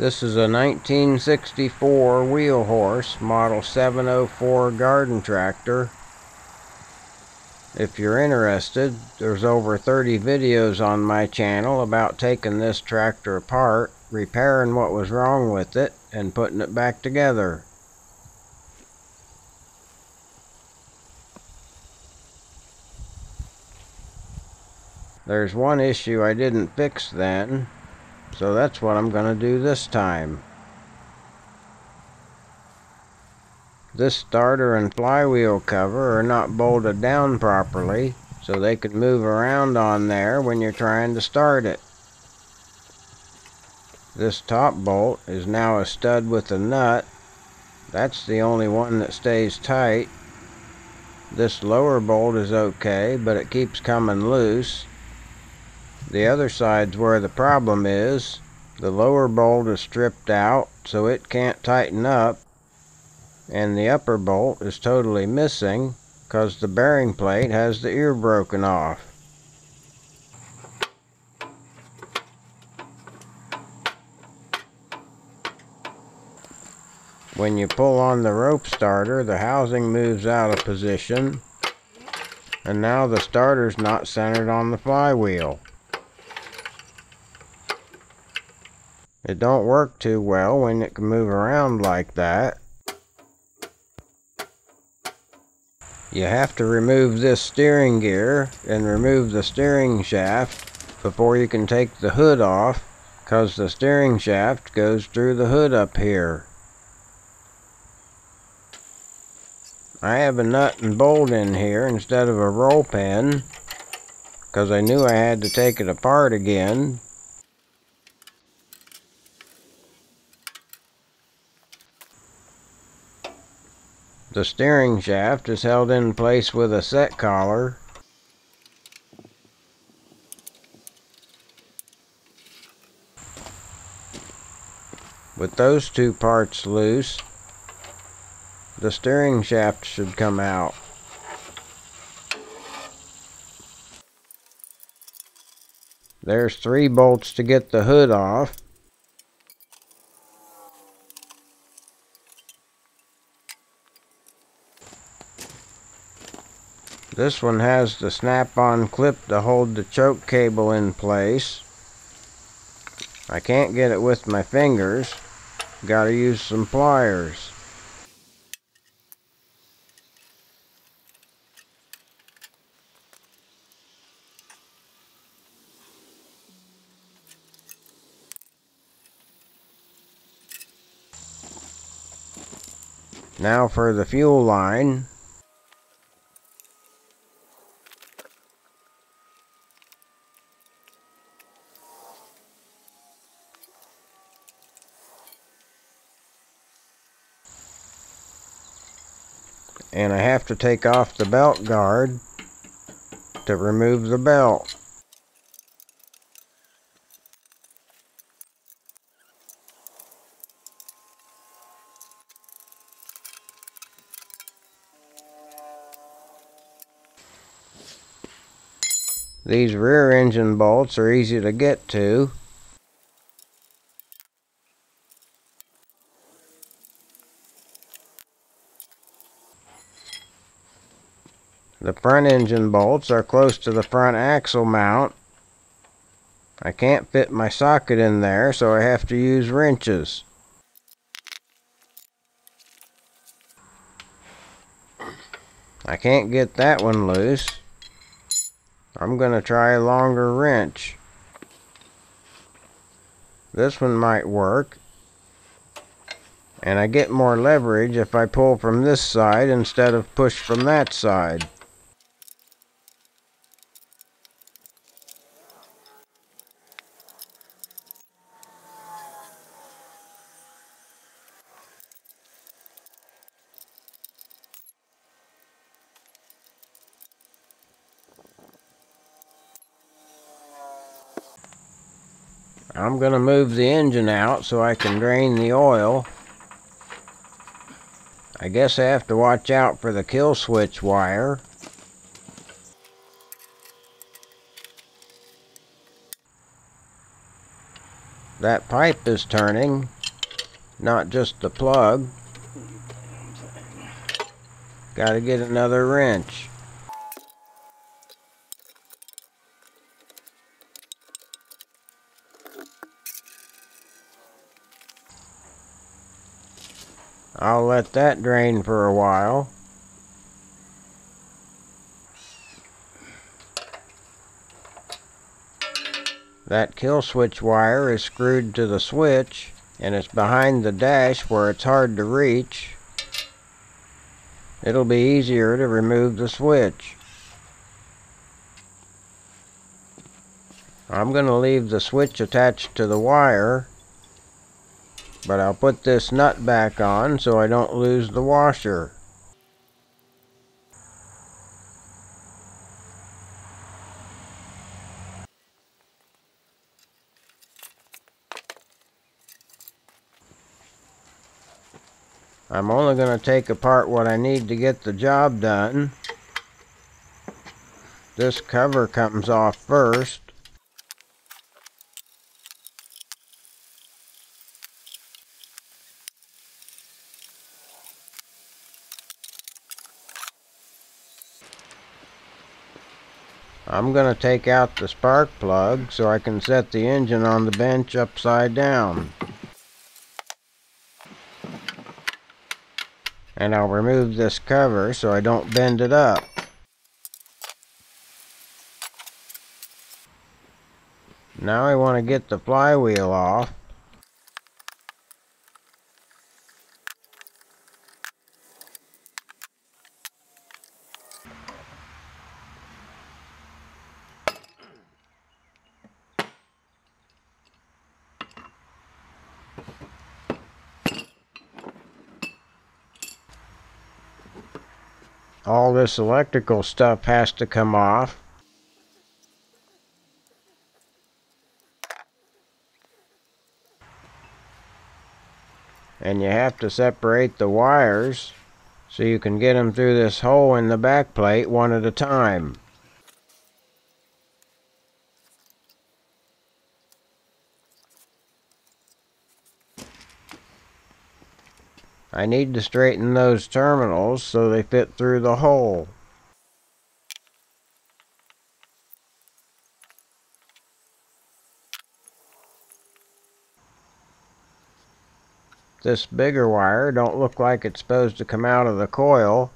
This is a 1964 wheel horse, model 704 garden tractor. If you're interested, there's over 30 videos on my channel about taking this tractor apart, repairing what was wrong with it, and putting it back together. There's one issue I didn't fix then, so that's what I'm going to do this time. This starter and flywheel cover are not bolted down properly, so they can move around on there when you're trying to start it. This top bolt is now a stud with a nut. That's the only one that stays tight. This lower bolt is okay, but it keeps coming loose. The other side's where the problem is. The lower bolt is stripped out, so it can't tighten up. And the upper bolt is totally missing, because the bearing plate has the ear broken off. When you pull on the rope starter, the housing moves out of position, and now the starter's not centered on the flywheel. It don't work too well when it can move around like that. You have to remove this steering gear and remove the steering shaft before you can take the hood off because the steering shaft goes through the hood up here. I have a nut and bolt in here instead of a roll pin because I knew I had to take it apart again The steering shaft is held in place with a set collar. With those two parts loose, the steering shaft should come out. There's three bolts to get the hood off. This one has the snap-on clip to hold the choke cable in place. I can't get it with my fingers. Gotta use some pliers. Now for the fuel line. And I have to take off the belt guard to remove the belt. These rear engine bolts are easy to get to The front engine bolts are close to the front axle mount. I can't fit my socket in there, so I have to use wrenches. I can't get that one loose. I'm going to try a longer wrench. This one might work. And I get more leverage if I pull from this side instead of push from that side. I'm going to move the engine out so I can drain the oil. I guess I have to watch out for the kill switch wire. That pipe is turning, not just the plug. Gotta get another wrench. I'll let that drain for a while. That kill switch wire is screwed to the switch and it's behind the dash where it's hard to reach. It'll be easier to remove the switch. I'm going to leave the switch attached to the wire but I'll put this nut back on so I don't lose the washer. I'm only going to take apart what I need to get the job done. This cover comes off first. I'm going to take out the spark plug so I can set the engine on the bench upside down. And I'll remove this cover so I don't bend it up. Now I want to get the flywheel off. All this electrical stuff has to come off. And you have to separate the wires so you can get them through this hole in the back plate one at a time. I need to straighten those terminals so they fit through the hole. This bigger wire don't look like it's supposed to come out of the coil.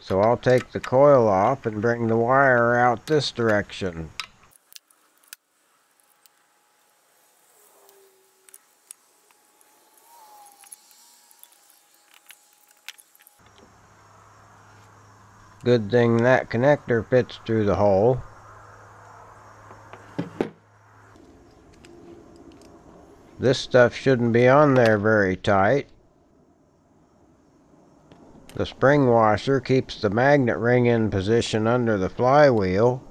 So I'll take the coil off and bring the wire out this direction. Good thing that connector fits through the hole. This stuff shouldn't be on there very tight. The spring washer keeps the magnet ring in position under the flywheel.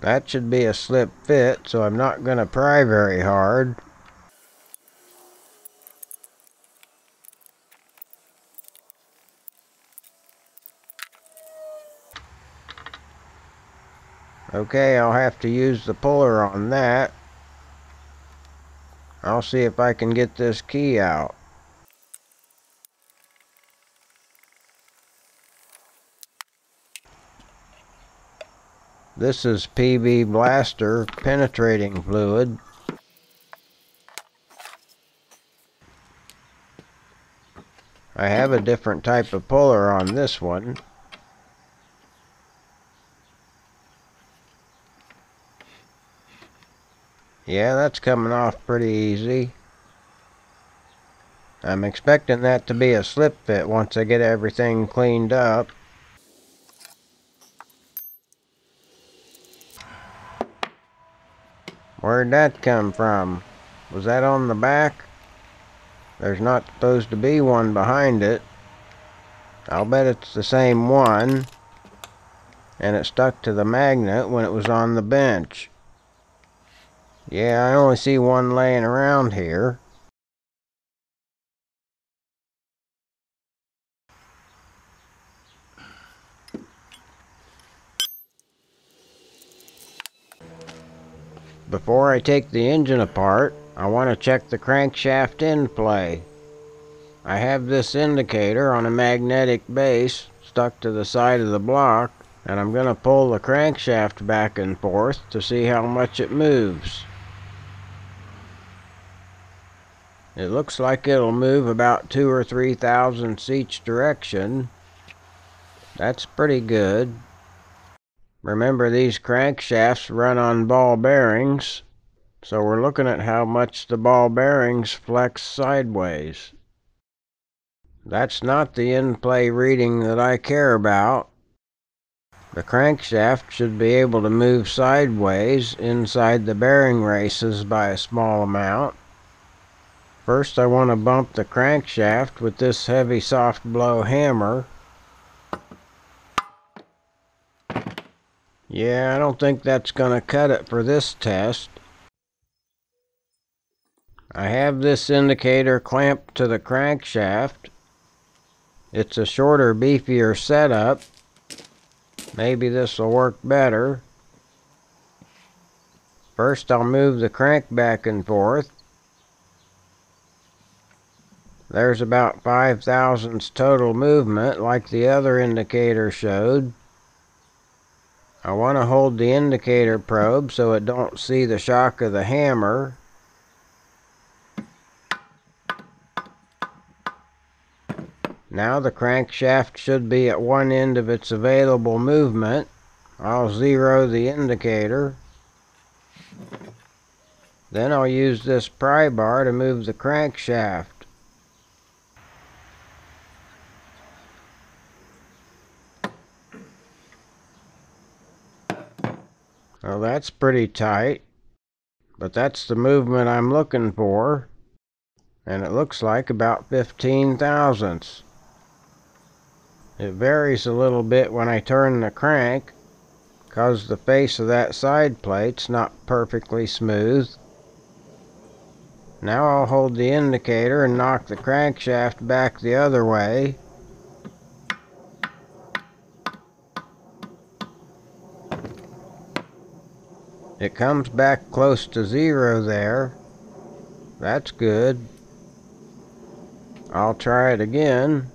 That should be a slip fit, so I'm not going to pry very hard. Okay, I'll have to use the puller on that. I'll see if I can get this key out. This is PB Blaster penetrating fluid. I have a different type of puller on this one. Yeah, that's coming off pretty easy. I'm expecting that to be a slip fit once I get everything cleaned up. Where'd that come from? Was that on the back? There's not supposed to be one behind it. I'll bet it's the same one. And it stuck to the magnet when it was on the bench. Yeah, I only see one laying around here. Before I take the engine apart, I want to check the crankshaft end play. I have this indicator on a magnetic base stuck to the side of the block, and I'm going to pull the crankshaft back and forth to see how much it moves. It looks like it'll move about two or three thousandths each direction. That's pretty good. Remember these crankshafts run on ball bearings so we're looking at how much the ball bearings flex sideways. That's not the end-play reading that I care about. The crankshaft should be able to move sideways inside the bearing races by a small amount. First I want to bump the crankshaft with this heavy soft blow hammer. Yeah, I don't think that's going to cut it for this test. I have this indicator clamped to the crankshaft. It's a shorter, beefier setup. Maybe this will work better. First I'll move the crank back and forth. There's about 5 thousandths total movement like the other indicator showed. I want to hold the indicator probe so it don't see the shock of the hammer. Now the crankshaft should be at one end of its available movement. I'll zero the indicator. Then I'll use this pry bar to move the crankshaft. Well, that's pretty tight, but that's the movement I'm looking for, and it looks like about 15 thousandths. It varies a little bit when I turn the crank because the face of that side plate's not perfectly smooth. Now I'll hold the indicator and knock the crankshaft back the other way. It comes back close to zero there. That's good. I'll try it again.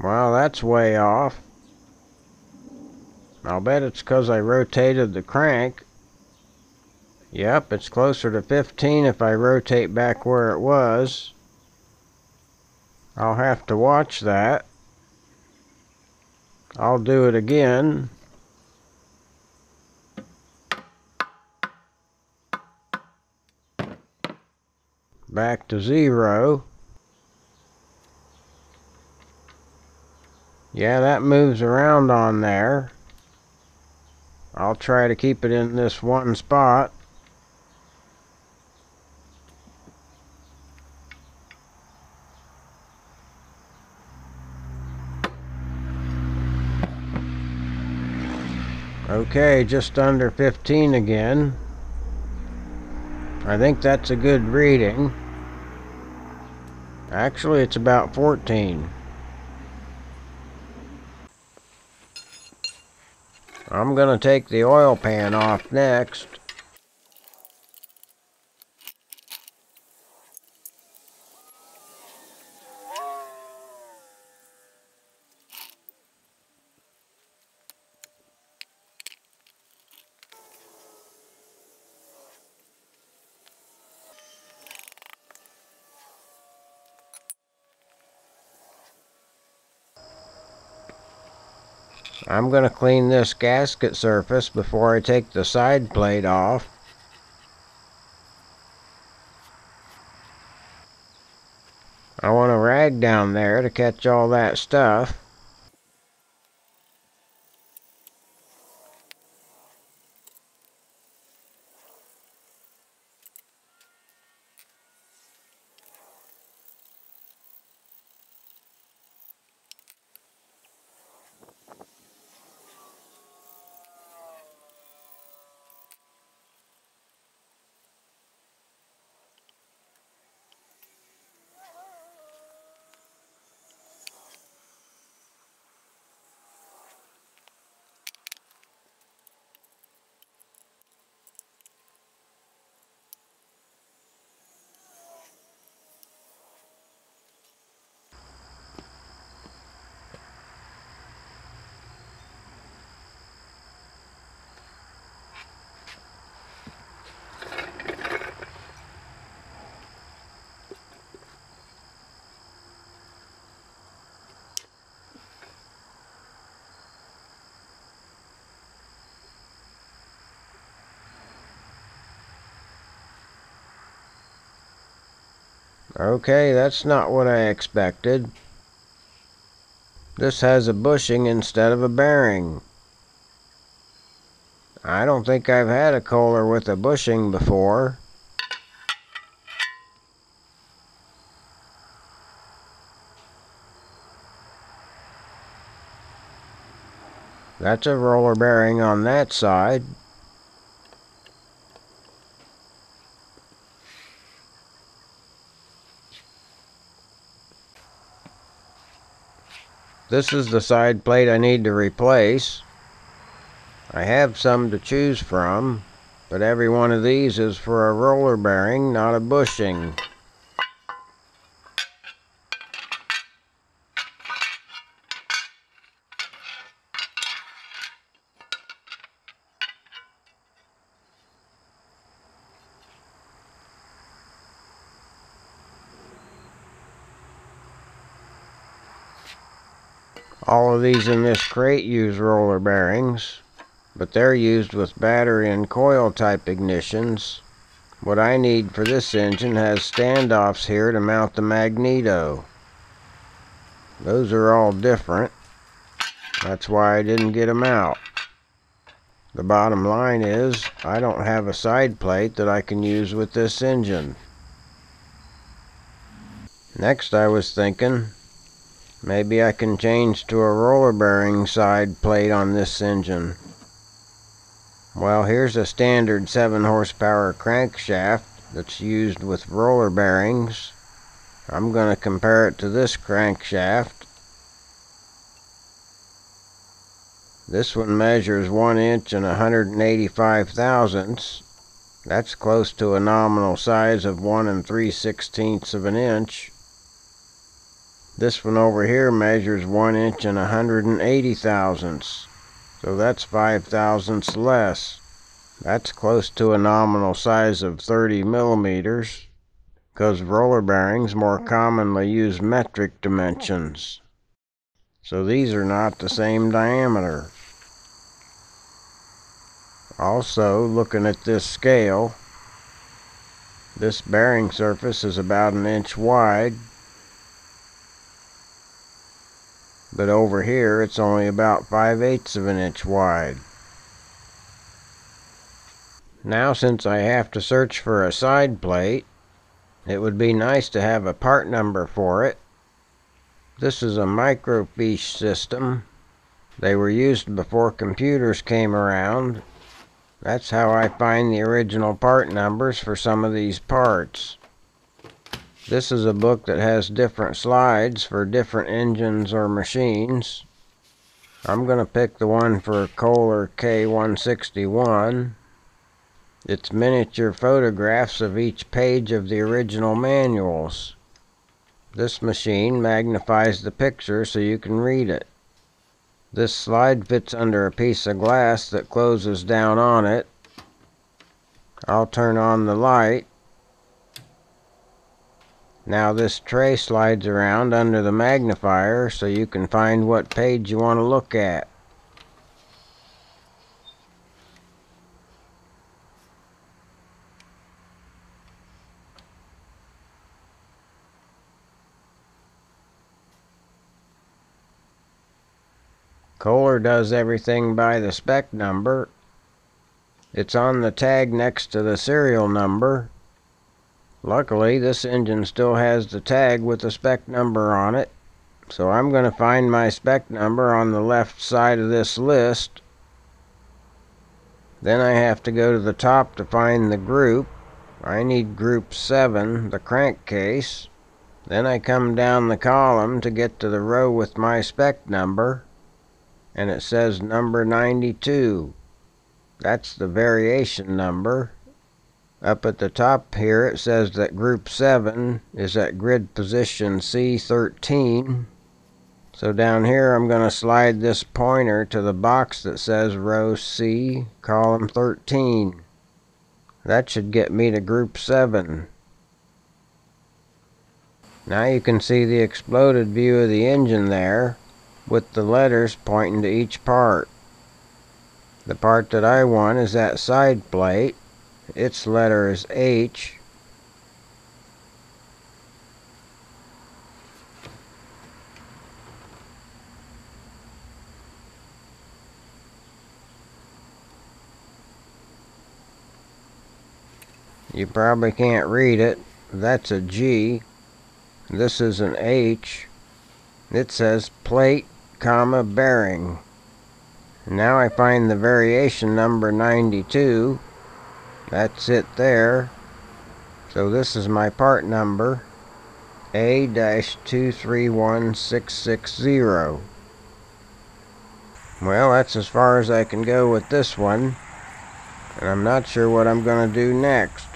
Well, that's way off. I'll bet it's because I rotated the crank. Yep, it's closer to 15 if I rotate back where it was. I'll have to watch that. I'll do it again. Back to zero. Yeah, that moves around on there. I'll try to keep it in this one spot. Okay, just under 15 again. I think that's a good reading. Actually, it's about 14. I'm going to take the oil pan off next. I'm going to clean this gasket surface before I take the side plate off. I want a rag down there to catch all that stuff. Okay, that's not what I expected. This has a bushing instead of a bearing. I don't think I've had a Kohler with a bushing before. That's a roller bearing on that side. This is the side plate I need to replace. I have some to choose from, but every one of these is for a roller bearing, not a bushing. All of these in this crate use roller bearings, but they're used with battery and coil type ignitions. What I need for this engine has standoffs here to mount the magneto. Those are all different. That's why I didn't get them out. The bottom line is, I don't have a side plate that I can use with this engine. Next I was thinking, Maybe I can change to a roller bearing side plate on this engine. Well, here's a standard 7 horsepower crankshaft that's used with roller bearings. I'm going to compare it to this crankshaft. This one measures 1 inch and 185 thousandths. That's close to a nominal size of 1 and 3 sixteenths of an inch. This one over here measures 1 inch and 180 thousandths. So that's 5 thousandths less. That's close to a nominal size of 30 millimeters because roller bearings more commonly use metric dimensions. So these are not the same diameter. Also, looking at this scale, this bearing surface is about an inch wide but over here it's only about 5 eighths of an inch wide. Now since I have to search for a side plate, it would be nice to have a part number for it. This is a microfiche system. They were used before computers came around. That's how I find the original part numbers for some of these parts. This is a book that has different slides for different engines or machines. I'm going to pick the one for Kohler K161. It's miniature photographs of each page of the original manuals. This machine magnifies the picture so you can read it. This slide fits under a piece of glass that closes down on it. I'll turn on the light now this tray slides around under the magnifier so you can find what page you want to look at. Kohler does everything by the spec number. It's on the tag next to the serial number Luckily, this engine still has the tag with the spec number on it. So I'm going to find my spec number on the left side of this list. Then I have to go to the top to find the group. I need group 7, the crankcase. Then I come down the column to get to the row with my spec number. And it says number 92. That's the variation number. Up at the top here it says that group 7 is at grid position C13. So down here I'm going to slide this pointer to the box that says row C, column 13. That should get me to group 7. Now you can see the exploded view of the engine there with the letters pointing to each part. The part that I want is that side plate its letter is H. You probably can't read it. That's a G. This is an H. It says plate, comma, bearing. Now I find the variation number 92. That's it there. So this is my part number. A-231660. Well, that's as far as I can go with this one. And I'm not sure what I'm going to do next.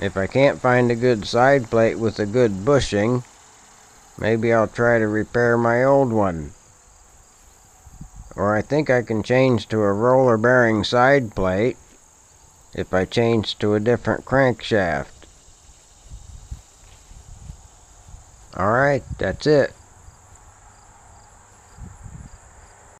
If I can't find a good side plate with a good bushing, maybe I'll try to repair my old one. Or I think I can change to a roller bearing side plate if I change to a different crankshaft. Alright, that's it.